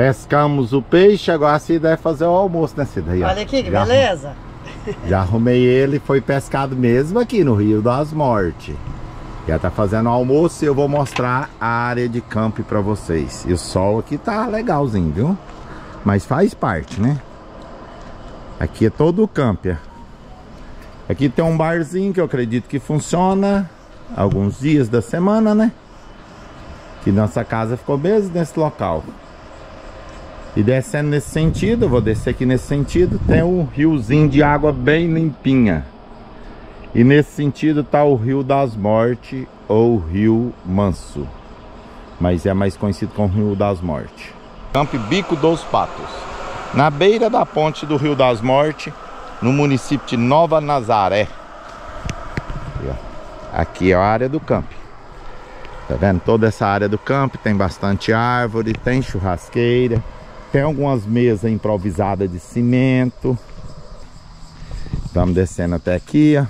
Pescamos o peixe, agora a Cida vai fazer o almoço, né Cida? Aí. Olha aqui que Já beleza. Já arrumei ele, foi pescado mesmo aqui no Rio das Mortes. Já tá fazendo o almoço e eu vou mostrar a área de campo pra vocês. E o sol aqui tá legalzinho, viu? Mas faz parte, né? Aqui é todo o campo. Aqui tem um barzinho que eu acredito que funciona alguns dias da semana, né? Que nossa casa ficou mesmo nesse local. E descendo nesse sentido, vou descer aqui nesse sentido, tem um riozinho de água bem limpinha. E nesse sentido tá o Rio das Mortes ou Rio Manso. Mas é mais conhecido como Rio das Mortes. Campo Bico dos Patos. Na beira da ponte do Rio das Mortes, no município de Nova Nazaré. Aqui é a área do campo. Tá vendo? Toda essa área do campo tem bastante árvore, tem churrasqueira. Tem algumas mesas improvisadas de cimento. Vamos descendo até aqui, ó.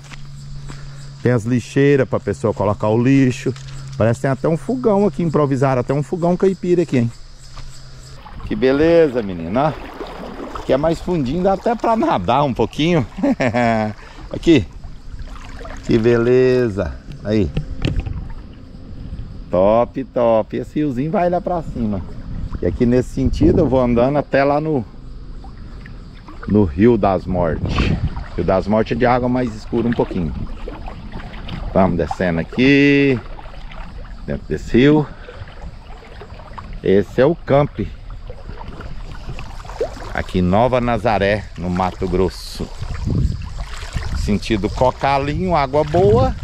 Tem as lixeiras para a pessoa colocar o lixo. Parece que tem até um fogão aqui improvisado, até um fogão caipira aqui, hein? Que beleza, menina. Aqui é mais fundinho, dá até para nadar um pouquinho. aqui. Que beleza. Aí. Top, top. Esse riozinho vai lá para cima. E aqui nesse sentido eu vou andando até lá no no Rio das Mortes. Rio das Mortes é de água mais escura um pouquinho. Vamos descendo aqui dentro desse rio. Esse é o camp aqui em Nova Nazaré, no Mato Grosso. Sentido Cocalinho, água boa.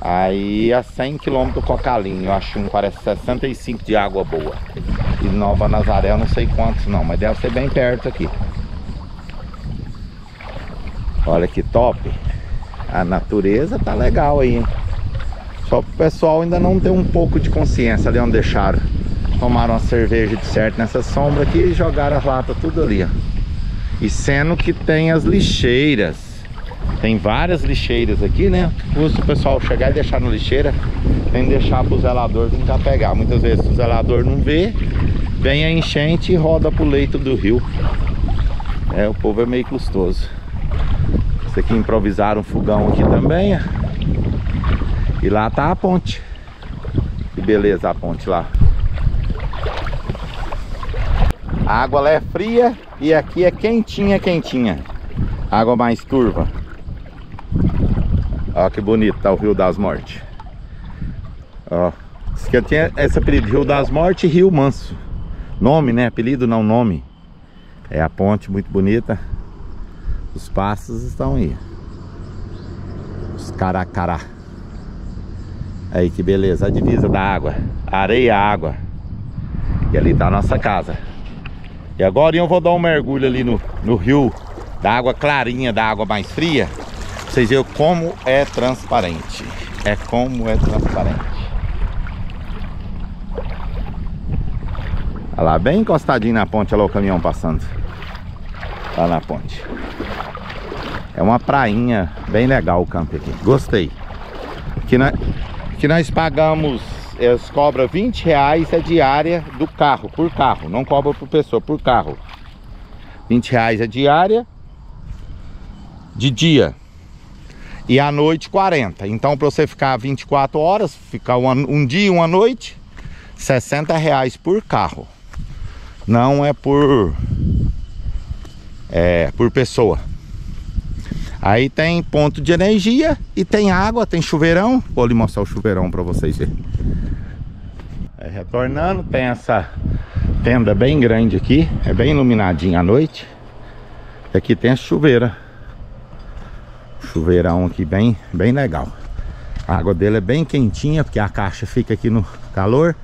Aí a 100 km Cocalinho, eu acho que parece 65 de água boa. E Nova Nazaré eu não sei quantos não, mas deve ser bem perto aqui. Olha que top. A natureza tá legal aí, hein? Só pro pessoal ainda não ter um pouco de consciência ali onde deixaram. Tomaram uma cerveja de certo nessa sombra aqui e jogaram as latas tudo ali, ó. E sendo que tem as lixeiras. Tem várias lixeiras aqui, né? Custa o pessoal chegar e deixar na lixeira. Tem que deixar pro zelador vir cá pegar. Muitas vezes o zelador não vê, vem a enchente e roda pro leito do rio. É, o povo é meio custoso. Esse aqui improvisaram um fogão aqui também. E lá tá a ponte. Que beleza a ponte lá. A água lá é fria e aqui é quentinha, quentinha. Água mais turva. Ó que bonito tá o Rio das Mortes. Ó. Diz que eu tinha esse apelido, Rio das Mortes e Rio Manso. Nome, né? Apelido não nome. É a ponte muito bonita. Os passos estão aí. Os caracará. Aí que beleza, a divisa da água. Areia, água. E ali tá a nossa casa. E agora eu vou dar um mergulho ali no, no rio da água clarinha, da água mais fria. Vocês verem como é transparente. É como é transparente. Olha lá, bem encostadinho na ponte, olha lá o caminhão passando. Lá na ponte. É uma prainha bem legal o campo aqui. Gostei. Aqui nós, aqui nós pagamos, eles cobram 20 reais a diária do carro, por carro. Não cobra por pessoa, por carro. 20 reais a diária de dia. E à noite 40. Então para você ficar 24 horas, ficar uma, um dia, uma noite, 60 reais por carro. Não é por é por pessoa. Aí tem ponto de energia e tem água, tem chuveirão. Vou lhe mostrar o chuveirão para vocês verem. É, retornando, tem essa tenda bem grande aqui, é bem iluminadinha à noite. Aqui tem a chuveira. Chuveirão aqui bem, bem legal. A água dele é bem quentinha, porque a caixa fica aqui no calor.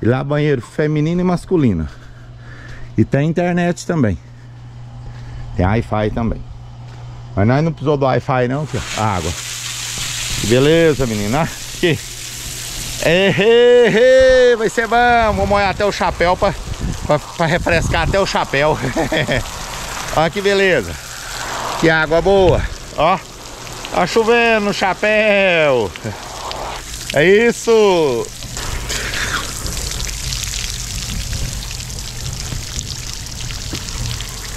E lá banheiro feminino e masculino. E tem internet também. Tem Wi-Fi também. Mas nós não precisou do Wi-Fi não, ó, a água. Que beleza, menina. Aqui. Ei, vai ser bom. Vou molhar até o chapéu pra refrescar até o chapéu. Olha que beleza. Que água boa. Ó. Tá chovendo chapéu. É isso.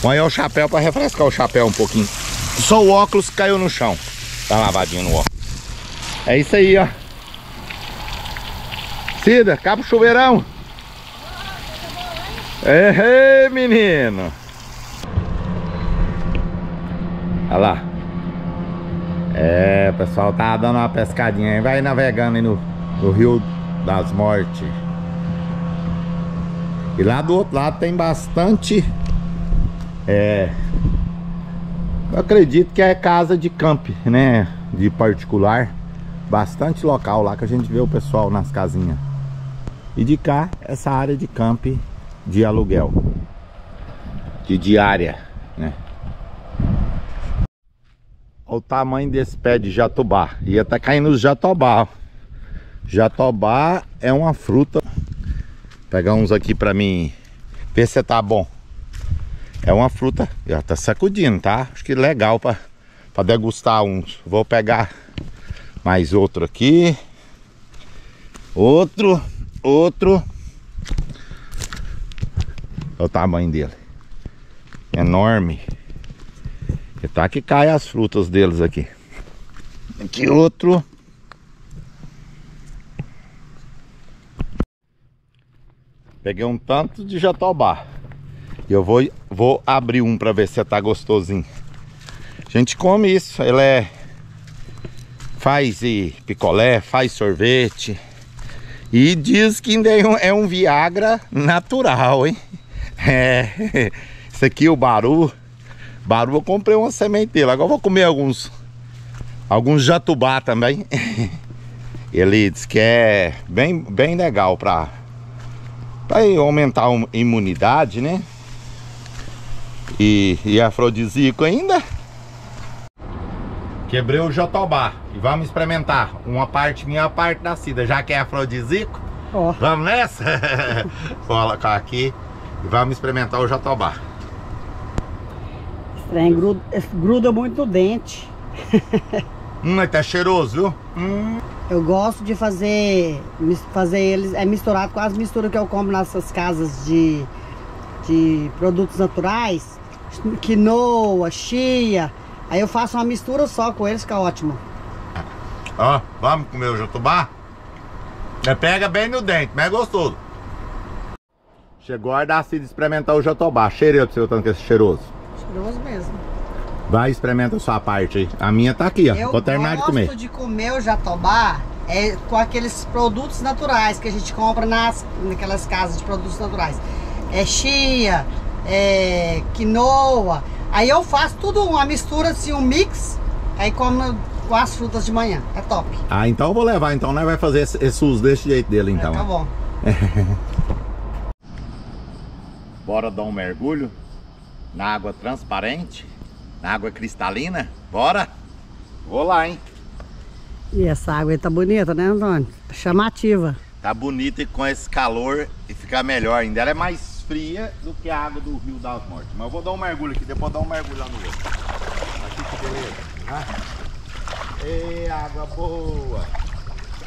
Põe o chapéu para refrescar o chapéu um pouquinho. Só o óculos caiu no chão. Tá lavadinho no óculos. É isso aí, ó. Cida, cabo chuveirão. É, menino. Olha lá. É, pessoal tá dando uma pescadinha aí. Vai navegando aí no, no Rio das Mortes. E lá do outro lado tem bastante... É... Eu acredito que é casa de camp, né? De particular. Bastante local lá que a gente vê o pessoal nas casinhas. E de cá, essa área de camp de aluguel. De diária, né? Olha o tamanho desse pé de jatobá. Ia tá caindo os jatobá. Jatobá é uma fruta. Vou pegar uns aqui pra mim ver se tá bom. É uma fruta, já tá sacudindo, tá? Acho que legal pra, pra degustar uns. Vou pegar mais outro aqui. Outro, outro. Olha o tamanho dele. Enorme. E tá que cai as frutas deles aqui. Aqui outro. Peguei um tanto de jatobá. E eu vou, vou abrir um para ver se tá gostosinho. A gente come isso. Ele é... Faz e picolé, faz sorvete. E diz que ainda é um, é um Viagra natural, hein? É... Isso aqui, o Baru. Baru, eu comprei uma sementeira. Agora vou comer alguns... Alguns jatubá também. Ele diz que é bem, bem legal para para aumentar a imunidade, né? E, e afrodisíaco ainda. Quebrei o jatobá e vamos experimentar uma parte minha, uma parte da Cida, já que é afrodisíaco. Oh. Vamos nessa? Vou colocar aqui e vamos experimentar o jatobá. Estranho, gruda, gruda muito no dente. hum, tá cheiroso, viu? Hum. Eu gosto de fazer, fazer eles, é misturado com as misturas que eu compro nessas casas de, de produtos naturais, quinoa, chia. Aí eu faço uma mistura só com eles, fica ótimo. Ó, vamos comer o jatubá? É, pega bem no dente, mas é gostoso. Chegou a dar de experimentar o jatobá. Cheirei pra você o tanto que é cheiroso. Mesmo. Vai, experimenta a sua parte aí. A minha tá aqui, ó. Eu Vou terminar de comer. Eu gosto de comer o jatobá é, com aqueles produtos naturais que a gente compra nas, naquelas casas de produtos naturais. É chia, é quinoa. Aí eu faço tudo uma mistura, assim, um mix. Aí como com as frutas de manhã. É top. Ah, então eu vou levar. Então nós vai fazer esse, esse uso desse jeito dele, então. É, tá bom. Bora dar um mergulho na água transparente. Na água cristalina? Bora? Vou lá, hein? E essa água aí tá bonita, né, Antônio? Chamativa. Tá bonita e com esse calor e fica melhor ainda. Ela é mais fria do que a água do Rio das Mortes. Mas eu vou dar um mergulho aqui, depois dar um mergulho lá no outro. Aqui que beleza. Ah. Ei, água boa.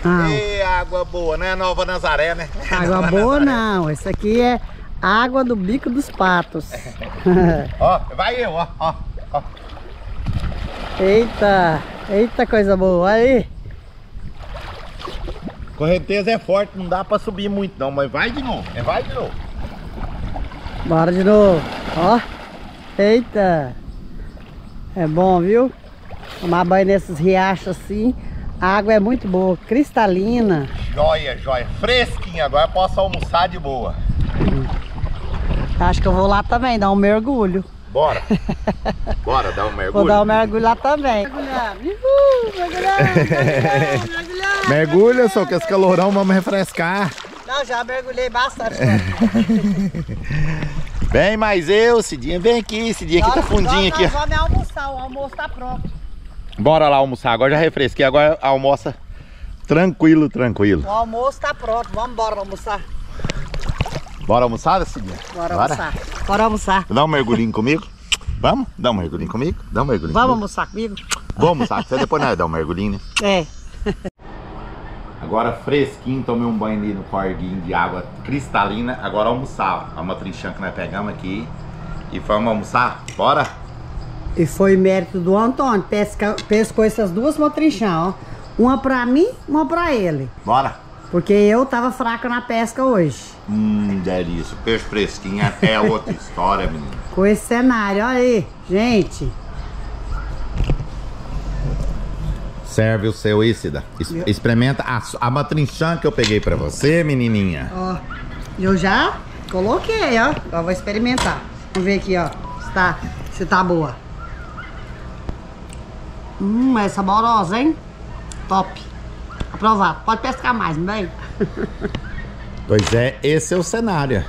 Ah. Ei, água boa, não é Nova Nazaré, né? Água boa Nazaré. não, essa aqui é água do bico dos patos. ó, vai eu, ó, ó. Eita, eita coisa boa, aí. Correnteza é forte, não dá pra subir muito não, mas vai de novo, é vai de novo. Bora de novo, ó. Eita. É bom, viu? Tomar banho nesses riachos assim. A água é muito boa, cristalina. Joia, joia. Fresquinha, agora posso almoçar de boa. Acho que eu vou lá também, dar um mergulho. Bora. Bora dar um mergulho. Vou dar um mergulho lá também. Mergulhar. Uhul, mergulhar, mergulhar, mergulhar. Mergulha, só que esse calorão vamos refrescar. Não, já mergulhei bastante. Vem mais eu, Cidinha, vem aqui, Cidinha aqui tá fundinho aqui. Nós vamos almoçar, o almoço tá pronto. Bora lá almoçar, agora já refresquei, agora almoça tranquilo, tranquilo. O almoço tá pronto, vamos embora almoçar. Bora almoçar, Cidinha? Bora, Bora almoçar. Bora almoçar. Dá um mergulhinho comigo? Vamos? Dá um mergulhinho comigo? Dá um mergulhinho Vamos comigo. almoçar comigo? Vamos almoçar, você depois nós dá um mergulhinho, né? É. Agora fresquinho, tomei um banho ali no corguinho de água cristalina. Agora almoçar. É uma trinchã que nós pegamos aqui. e vamos almoçar? Bora? E foi mérito do Antônio. Pesca, pescou essas duas motrinchão, ó. Uma pra mim, uma pra ele. Bora? Porque eu tava fraca na pesca hoje. Hum, delícia. Peixe fresquinho é outra história, menina. Com esse cenário, olha aí, gente. Serve o seu Ícida. Es Eu- Experimenta a, a matrinchã que eu peguei pra você, menininha. Ó, eu já coloquei, ó. Agora vou experimentar. Vamos ver aqui, ó. Se tá, se tá boa. Hum, é saborosa, hein? Top. Aprovado. Pode pescar mais, não vem? Pois é, esse é o cenário.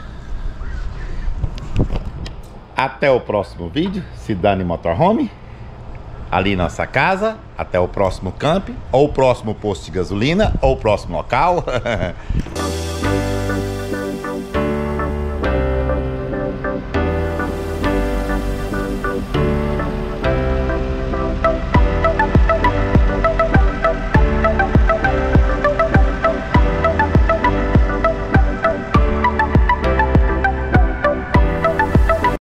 Até o próximo vídeo, Cidane Motorhome. Ali nossa casa. Até o próximo camp. Ou o próximo posto de gasolina. Ou o próximo local.